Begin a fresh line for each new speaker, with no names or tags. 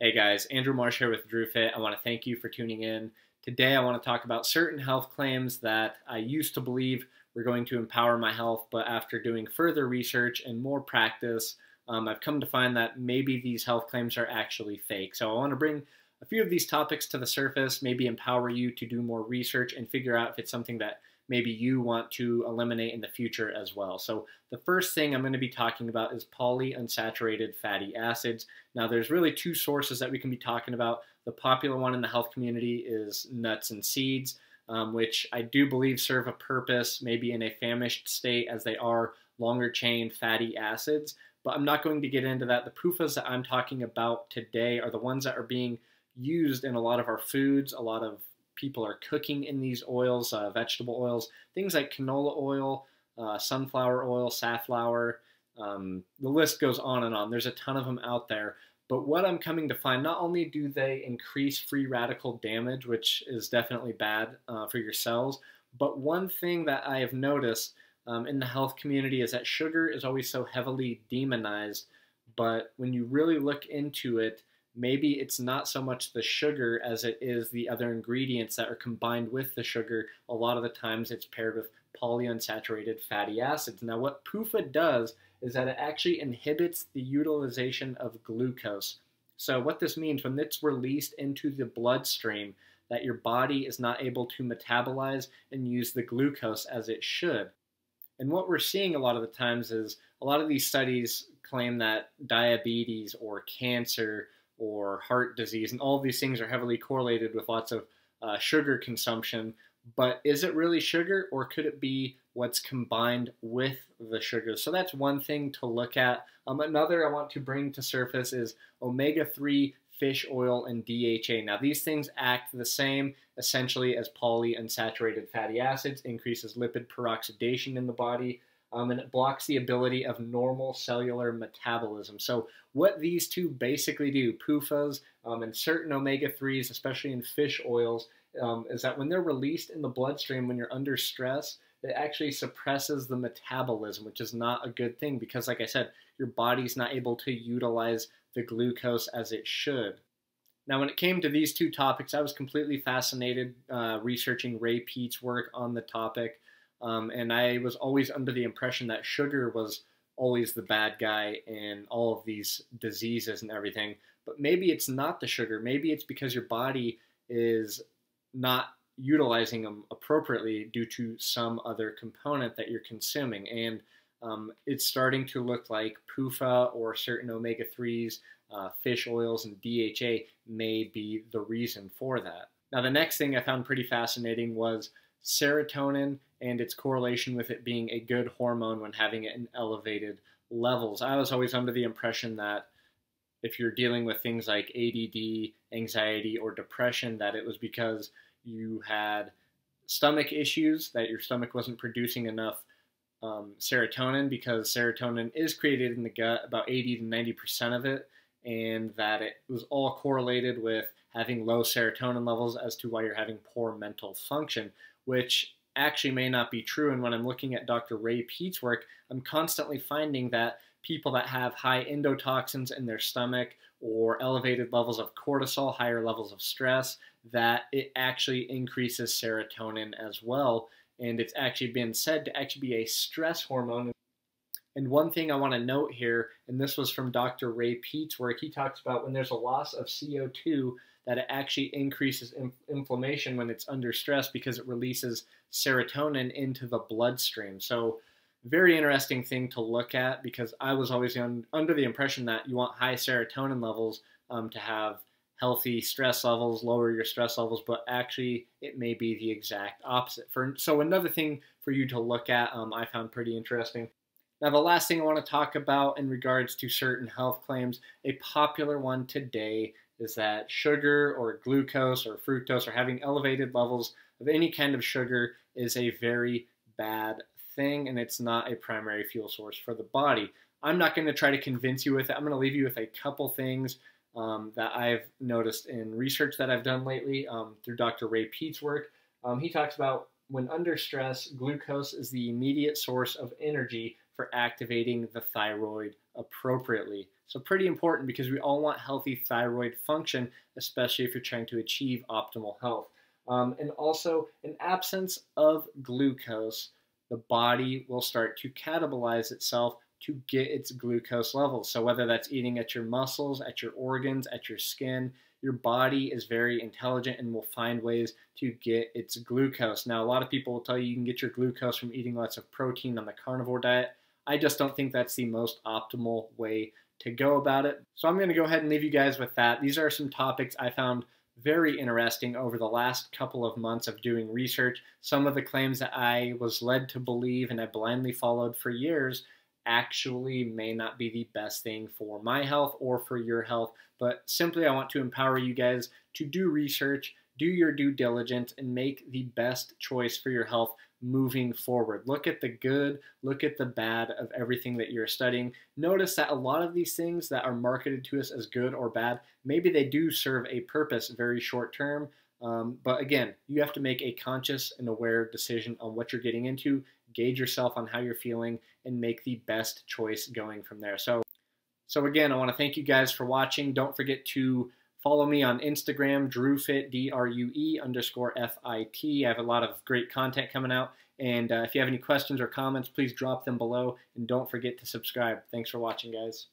Hey guys, Andrew Marsh here with Drue Fit. I want to thank you for tuning in. Today I want to talk about certain health claims that I used to believe were going to empower my health, but after doing further research and more practice, um, I've come to find that maybe these health claims are actually fake. So I want to bring a few of these topics to the surface, maybe empower you to do more research and figure out if it's something that maybe you want to eliminate in the future as well. So the first thing I'm going to be talking about is polyunsaturated fatty acids. Now there's really two sources that we can be talking about. The popular one in the health community is nuts and seeds, um, which I do believe serve a purpose maybe in a famished state as they are longer chain fatty acids. But I'm not going to get into that. The PUFAs that I'm talking about today are the ones that are being used in a lot of our foods, a lot of people are cooking in these oils, uh, vegetable oils, things like canola oil, uh, sunflower oil, safflower. Um, the list goes on and on. There's a ton of them out there. But what I'm coming to find, not only do they increase free radical damage, which is definitely bad uh, for your cells, but one thing that I have noticed um, in the health community is that sugar is always so heavily demonized. But when you really look into it, maybe it's not so much the sugar as it is the other ingredients that are combined with the sugar. A lot of the times it's paired with polyunsaturated fatty acids. Now, what PUFA does is that it actually inhibits the utilization of glucose. So, what this means when it's released into the bloodstream, that your body is not able to metabolize and use the glucose as it should. And what we're seeing a lot of the times is a lot of these studies claim that diabetes or cancer or heart disease, and all of these things are heavily correlated with lots of uh, sugar consumption. But is it really sugar, or could it be what's combined with the sugar? So that's one thing to look at. Um, another I want to bring to surface is omega 3 fish oil and DHA. Now, these things act the same essentially as polyunsaturated fatty acids, increases lipid peroxidation in the body, um, and it blocks the ability of normal cellular metabolism. So what these two basically do, PUFAs um, and certain omega-3s, especially in fish oils, um, is that when they're released in the bloodstream when you're under stress, it actually suppresses the metabolism, which is not a good thing because, like I said, your body's not able to utilize the glucose as it should. Now, when it came to these two topics, I was completely fascinated uh, researching Ray Peat's work on the topic. Um, and I was always under the impression that sugar was always the bad guy in all of these diseases and everything. But maybe it's not the sugar. Maybe it's because your body is not utilizing them appropriately due to some other component that you're consuming. And um, it's starting to look like PUFA or certain omega 3s, uh, fish oils, and DHA may be the reason for that. Now, the next thing I found pretty fascinating was serotonin and its correlation with it being a good hormone when having it in elevated levels. I was always under the impression that if you're dealing with things like ADD, anxiety, or depression, that it was because you had stomach issues, that your stomach wasn't producing enough um, serotonin, because serotonin is created in the gut, about 80 to 90% of it, and that it was all correlated with having low serotonin levels as to why you're having poor mental function, which actually may not be true. And when I'm looking at Dr. Ray Peat's work, I'm constantly finding that people that have high endotoxins in their stomach or elevated levels of cortisol, higher levels of stress, that it actually increases serotonin as well. And it's actually been said to actually be a stress hormone. And one thing I want to note here, and this was from Dr. Ray Peat's work, he talks about when there's a loss of CO2, that it actually increases inflammation when it's under stress because it releases serotonin into the bloodstream. So, very interesting thing to look at because I was always un- under the impression that you want high serotonin levels um, to have healthy stress levels, lower your stress levels, but actually it may be the exact opposite. For so another thing for you to look at, um, I found pretty interesting. Now, the last thing I want to talk about in regards to certain health claims, a popular one today is that sugar or glucose or fructose or having elevated levels of any kind of sugar is a very bad thing and it's not a primary fuel source for the body. I'm not going to try to convince you with it. I'm going to leave you with a couple things um, that I've noticed in research that I've done lately um, through Dr. Ray Peat's work. Um, he talks about when under stress, glucose is the immediate source of energy for activating the thyroid appropriately. So pretty important because we all want healthy thyroid function, especially if you're trying to achieve optimal health. Um, and also, in absence of glucose, the body will start to catabolize itself to get its glucose levels. So whether that's eating at your muscles, at your organs, at your skin, your body is very intelligent and will find ways to get its glucose. Now, a lot of people will tell you you can get your glucose from eating lots of protein on the carnivore diet. I just don't think that's the most optimal way to go about it. So I'm going to go ahead and leave you guys with that. These are some topics I found very interesting over the last couple of months of doing research. Some of the claims that I was led to believe and I blindly followed for years actually may not be the best thing for my health or for your health, but simply I want to empower you guys to do research, do your due diligence, and make the best choice for your health moving forward. Look at the good, look at the bad of everything that you're studying. Notice that a lot of these things that are marketed to us as good or bad, maybe they do serve a purpose very short term. Um, but again, you have to make a conscious and aware decision on what you're getting into, gauge yourself on how you're feeling, and make the best choice going from there. So, so again, I want to thank you guys for watching. Don't forget to Follow me on Instagram, DrueFit, D-R-U-E underscore F-I-T. I have a lot of great content coming out. And uh, if you have any questions or comments, please drop them below. And don't forget to subscribe. Thanks for watching, guys.